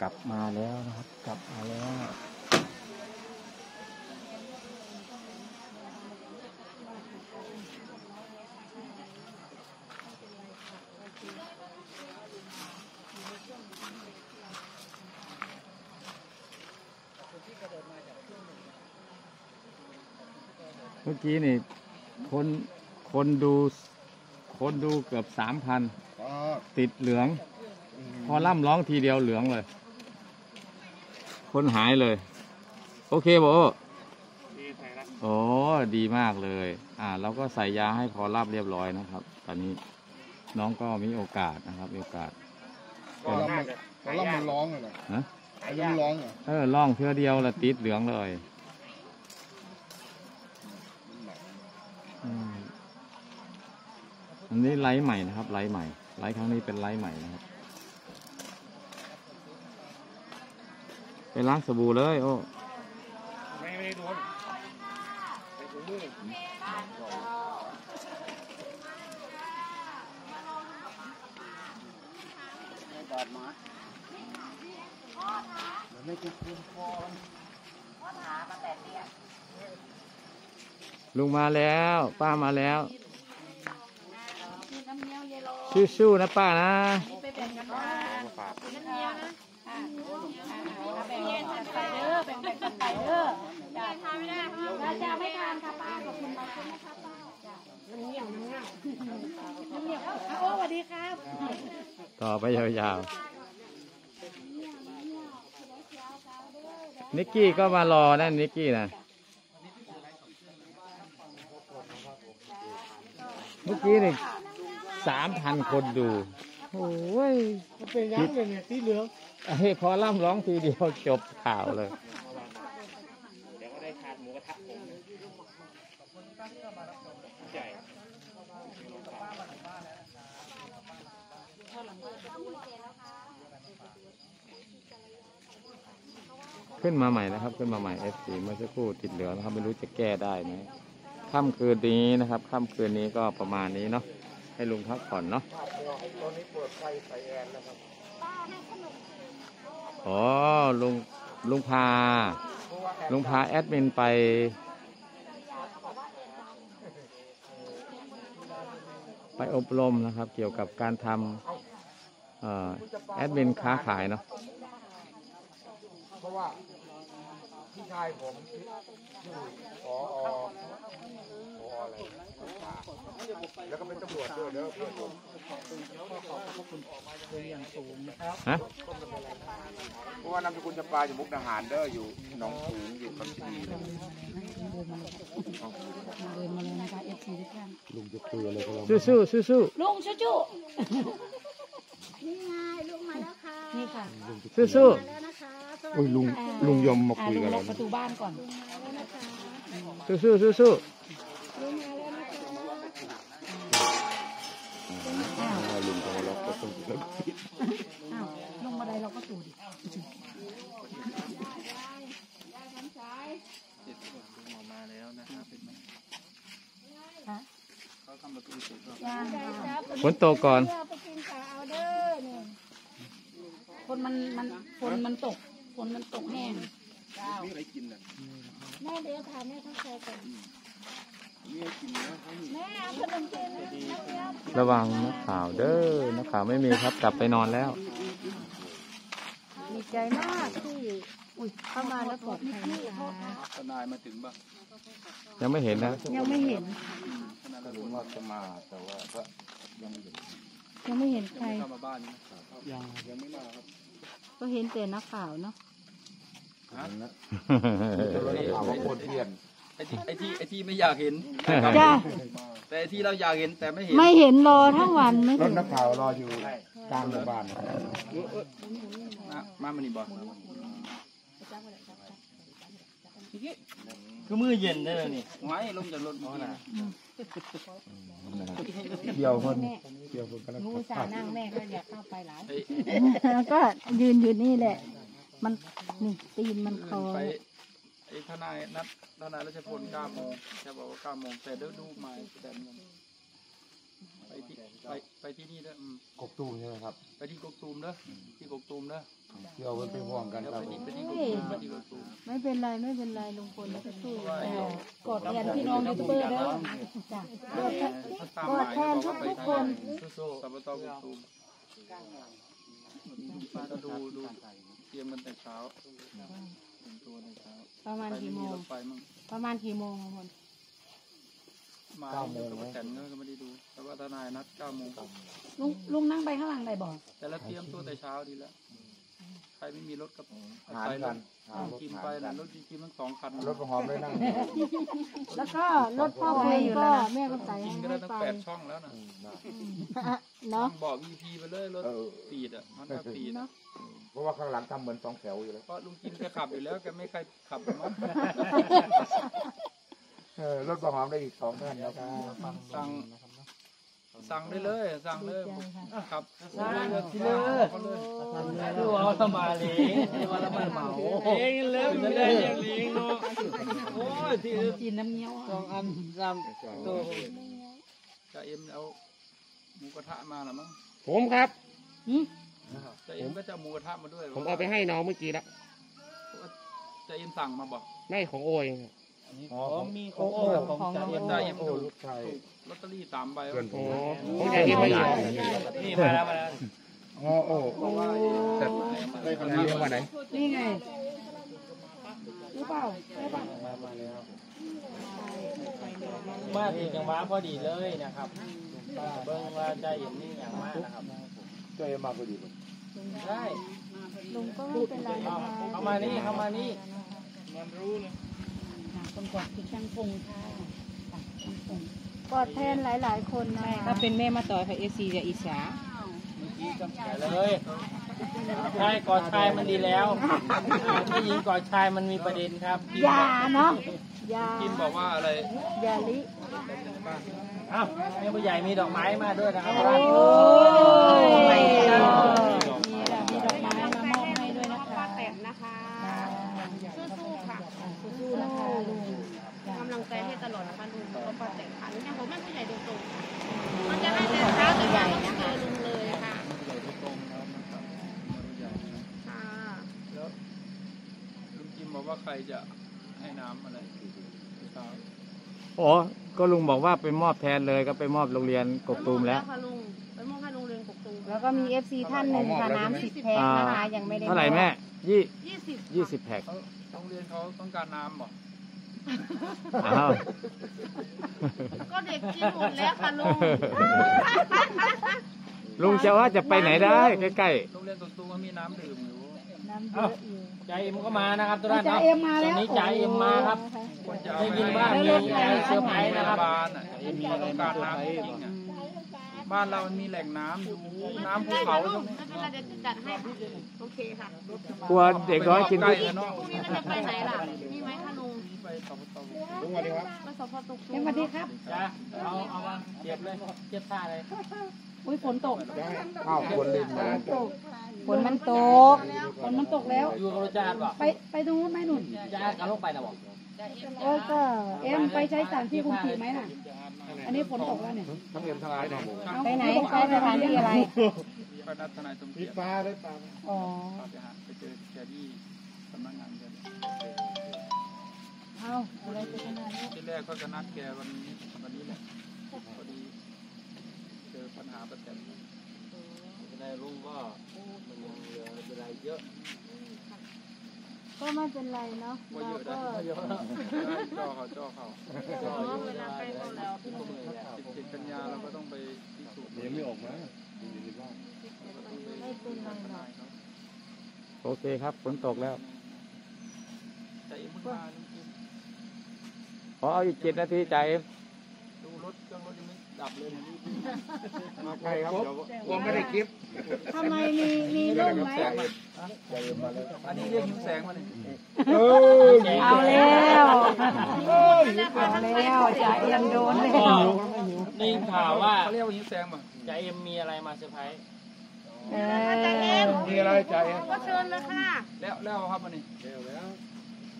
กลับมาแล้วนะครับ กลับมาแล้วเมื่อกี้นี่คนคนดู คนดูเกือบสามพันก็ติดเหลือง พอล่ำร้องทีเดียวเหลืองเลย คนหายเลย โอเคบโอโอ้ดีมากเลย อ่าเราก็ใส่ยาให้พอรับเรียบร้อยนะครับ ตอนนี้น้องก็มีโอกาสนะครับมีโอกาสก็รับมันก็รับมันร้องเลยนะฮะไอ้มันร้องเหรอเออล่องเพื่อเดียวละติดเหลืองเลยอืมอันนี้ไลฟ์ใหม่นะครับไลฟ์ใหม่ไลฟ์ครั้งนี้เป็นไลฟ์ใหม่นะครับ ไป ล้างสบู่เลย โอ้ไม่ไม่ได้โดนไปถุงมือลุงมาแล้ว ป้ามาแล้วสู้ๆนะป้านะไป แบ่งกันทานน้ำเงี้ยวนะอ่าแบ่งกันไปเด้อแบ่งกันไปเด้อจ้าทานไม่ได้เราจะไม่ทานค่ะป้าขอบคุณมากนะคะป้าจ้าน้ำเงี้ยวน้ำเงี้ยวน้ำเงี้ยวโอ้สวัสดีครับ ต่อไปยาวๆนิกกี้ก็มารอนะนิกกี้นะเมื่อกี้นี่สามพันคนดูโอ้ยเป็นยังเลยเนี่ยสีเหลือง เฮ้ยพอล่ำร้องทีเดียวจบข่าวเลย เดี๋ยวก็ได้ทานหมูกระทะผมใหญ่ขึ้นมาใหม่นะครับ ขึ้นมาใหม่ F4 เมื่อสักครู่ติดเหลืองนะครับ ไม่รู้จะแก้ได้ไหมค่ำคืนนี้นะครับค่ำคืนนี้ก็ประมาณนี้เนาะให้ลุงพักผ่อนเนาะตอ๋อนนะครับ อ๋อลุงลุงพา ลุงพาแอดมินไป ไปอบรมนะครับ เกี่ยวกับการทำแอดมินค้าขายเนาะ พราะว่าพี่ชายผมที่อยู่พอพออะไรแล้วก็เป็นตำรวจด้วยเด้อเพื่อนผมฮะเพราะว่านามสกุลจำปาอยู่มุกดาหารเด้ออยู่หนองสูงอยู่คำชะอีเลยเดินมาเลยนะคะ FC ทุกท่านลุงจะคุยอะไรกับเราสู้สู้สู้สู้ลุงชูจูนี่ไงลุงมาแล้วค่ะนี่ค่ะสู้สู้ โอ้ยดีลุงลุงยอมมาอ่าคุยลุงกับล็เราอกประตูบ้านก่อน สู้สู้สู้สู้ลุงจะมาล็อกประตูอ้าวลงมาได้เราก็ตูดิมาแล้วนะครับฮะเขาทำประตูเสร็จก็ย่างค่ะฝนตกก่อนเพื่อไปกินข้าวเด้อนี่ฝนมันมันฝนมันตกฝ นมันตกแห้งมีอะไรกินน่ะแม่เดี๋ยวถามแม่ทั้งใจก่อนมีอะไรกินนะแม่เอาขนมจีนน้ำเงี้ยวระวังนักข่าวเด้อนักข่าวไม่มีครับกลับไปนอนแล้วดีใจมากที่อุ้ยเข้ามาแล้วปลอดภัยนะคะทนายมาถึงป่ะยังไม่เห็นนะ ยังไม่เห็นทนายก็รู้ว่าจะมาแต่ว่าก็ยังไม่เห็นยังไม่เห็นใครเข้ามาบ้านนะยังยังไม่มาครับ ก็เห็นแต่นักข่าวเนาะ นะข่าวว่าคนเปลี่ยนไอ้ที่ไอ้ที่ไอ้ที่ไม่อยากเห็นจ้าแต่ไอ้ที่เราอยากเห็นแต่ไม่เห็นไม่เห็นรอทั้งวันไม่รเห็ถนนักข่าวรออยู่กลางหมู่บ้านมามามันนี่บ่คือมือเย็นได้เลยนี่ไว้ลงจากรถหมอน่ะเกี่ยวคนเกี่ยวคนกำลังรู้สานั่งแม่ก็อยากเข้าไปหลายไอ้แล้วก็ยืนอยู่นี่แหละ มันนี่ตีนมันคอไปไอ้ทนายนัดทนายรัชพล9โมงแกบอกว่า9โมงแต่เดี๋ยวดูหมายแต่มันไปที่ไปไปที่นี่เด้ออืมกบตูมใช่ไหมครับ ไปที่กกตูมเด้อที่กกตูมเด้อเดี๋ยวมันไปห่วงกันเดี๋ยวครับไปผที่มไปที่กกตูมไปที่กกตูมไม่เป็นไรไม่เป็นไรลุงพลแล้วก็สู้กดแทนพี่น้องยูทูบเบอร์เด้อจ้ะถ้าตามหมายเขาบอกว่าไปทางสู้ๆสับปะตอกกตูมป้าก็ดูดูเต รียมกันแต่เช้าเตรียมตัวแต่เช้าประมาณไปกี่ไม่โมมีงรถไฟมั่งประมาณกี่โมงลุงพลมากับป้าแตนก็ไม่ได้ดู แต่ว่าทนายนัดเก้าโมงลุงลุงนั่งไปข้างหลังได้บ่แต่ละเตรียมตัวแต่เช้าดีแล้ว ใครไม่มีรถกับหารไปรกัถนหารถกินหารไปกันะนรถกินทั้งสองคันรถประหอมเลยนั่งแล้วก็รถพ่อเพลก็แม่ก็ใส่กินก็ให้ได้ตั้งไปแปดช่องแล้วนะอืมนะเนาะบอกวีพีไปเลยรถเออปีดอะมันก็ปีดอะเพราะว่าข้างหลังทำเหมือนสองแถวอยู่แล้วเพราะลุงจินแกขับอยู่แล้วแกไม่ใครขับหรอกมั้งเออรถประหอมได้อีกสองท่านนะครับสั่ง สั่งได้เลย สั่งเลยครับที่เลยคือว่าสมาลีว่าละมันเมาเองเลิกไม่ได้ยังลิงเนาะโอ้ยที่จีนน้ำเงี้ยวสองอันสามตัวจะเอ็มเอาหมูกระทะมาหรือมั้งผมครับจะเอ็มก็จะเอาหมูกระทะมาด้วย ผมเอาไปให้น้องเมื่อกี้แล้วจะเอ็มสั่งมาบอกไม่ของโอย อ๋อมีของโอ้ของจ่าเอ็มจะเอ็มโอ้ถูกลูกชายลอตเตอรี่สามใบเพื่อนผโอ้มผมจะกินไม่หยอกนี่มาแล้วมาแล้วอ๋อโอ้บอกว่าแต่ได้คนนี้เรียกว่าไหนนี่ไงหรือเปล่ามาถึงจังหวะพอดีเลยนะครับเบิ่งว่าจ่าเอ็มนี่อย่างมากนะครับเจอมาพอดีเลยได้ลุงก็ไม่เป็นไรนะคะเข้ามานี่เข้ามานี่ คนกดคือช่างพงค่ะช่างพงกอดแทนหลายๆ คนนะถ้าเป็นแม่มาต่อยค่ะเอซีจะอิจฉาเลยชายกอดชายมันดีแล้วผู้หญิงกอดชายมันมีประเด็นครับอย่าเนาะอย่ากินบอกว่าอะไรอย่าลิ อ้าวแม่ผู้ใหญ่มีดอกไม้มาด้วยนะครับโอ้ย ใจให้ตลอดนะคะลุงแล้วก็ป้าแตนค่ะลุงยังผมไม่ผู้ใหญ่โดยตรงมันจะให้แต่เช้าแต่ว่าต้องเจอลุงเลยค่ะใหญ่ที่ตรงแล้วนะครับใหญ่นะค่ะแล้วลุงจิมบอกว่าใครจะให้น้ำอะไรเช้าโอ้ก็ลุงบอกว่าไปมอบแทนเลยก็ไปมอบโรงเรียนกกตูมแล้วค่ะลุงไปมอบให้โรงเรียนกกตูมแล้วก็มีเอฟซีท่านหนึ่งค่ะน้ำสิบแพ็คนะคะยังไม่ได้เท่าไหร่แม่ยี่ยี่สิบยี่สิบแพ็คเขาโรงเรียนเขาต้องการน้ำบอก อ้าวก็เด็กกินหมดแล้วค่ะลุงลุงจะว่าจะไปไหนได้ใกล้โรงเรียนกกตูมเขามีน้ำดื่มอยู่น้ำเยอะอยู่จ่าเอ็มก็มานะครับตัวนั้นจ่าเนาะเอ็มมาตแล้อนวนี้จ่าเอ็มมาครับ ควรจะเอาได้ไปยินว่ามีอะไรเซอร์ไพรส์พนะครับยาบาลอะมีต้องการน้ำจริงๆอะบ้านเรามันมีแหล่งน้ำอยู่น้ำภูได้เขาค่ะลุตรงงไม่เป็นไรเดี๋ยวจะจัดให้ค่ะโอเคค่ะๆกลัวเด็กน้อยกินใกก๋ล้วยกันเนาะพรุ่งนี้เราจะไปไหนล่ะมีไหมคะลุง ไปสปต ลุ งสวัสดีครับไปสพตุกสวัสดีครับจ้าเอาเอามาเทียบเลยเทียบท่าเลยอุ้ยฝนตกข้าวคนเล่นมาฝนมันตกฝนมันตกแล้วอยู่กับรถจาดป่ะไปไปตรงนู้นไหมหนุนจาดกันลงไปนะบอกโอ้ยก็เอ็มไปใช้สถานที่คุมผีไหมน่ะ อันนี้ฝนตกแล้วเนี่ยทั้งเอ็มทั้งไอ้เนาะไปไหนไปสถานที่อะไรไปนัดทนายสมเกียรติปลาได้ปลาอ๋อไปหาไปเจอแกที่สำนักงานแก เอาอะไรไปขนาดนี้ที่แรกก็จะนัดแกวันนี้วันนี้แหละพอดีเจอปัญหาประเด็นในลุงก็มันยังเหลือเวลาเยอะก็ไม่เป็นไรเนาะว่าเราเยอะได้ก็เยอะจ่อเขาจ่อเขาเวลาใกล้เข้าแล้วพี่ลุงสิบเจ็ดกันยาเราก็ต้องไปพิสูจน์ยังไม่ออกมาดูดีว่าไม่เป็นไรหรอกโอเคครับฝนตกแล้วแต่เอ็มเพิ่งมาจริง ขอเอาอีกเจ็ดนาทีจ่าเอ็มๆดูรถเครื่องรถยังไม่ดับเลยเนี่ยมาใกล้ครับเดี๋ยวผมไม่ได้คลิปทำไมมีมีร่มไหมใจเย็นมาเลยอันนี้เรียกหิวแสงมาเนี่ยเออเอาแล้วเอาแล้วจ่าเอ็มโดนเลยก็ได้ข่าวว่าเขาเรียกว่าหิวแสงป่ะจ่าเอ็มมีอะไรมาเซอร์ไพรส์เอจะเอ็อมมีอะไรใจก็เชิญเลยค่ะแล้วแล้วครับมันนี่เ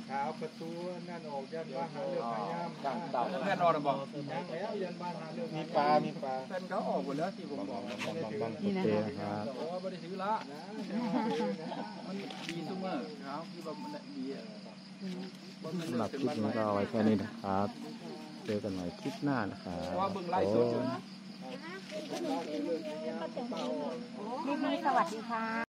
ขาวประตูนั่นออกยันบ้านหาเรื่องหายามต่างต่างแน่นอนบอกยังแล้วยันบ้านหาเรื่องมีปลา มีปลาแฟนเขาออกหมดแล้วที่ผมบอกบังบังบังโอเคนะครับบอกว่าไม่ได้ซื้อละมันดีซุมเมอร์ครับที่แบบมันดีอะสำหรับคลิปนี้ก็เอาไว้แค่นี้นะครับ เจอกันใหม่คลิปหน้านะครับเพราะว่าเบิ่งไล่สดอยู่นะคลิปนี้สวัสดีค่ะ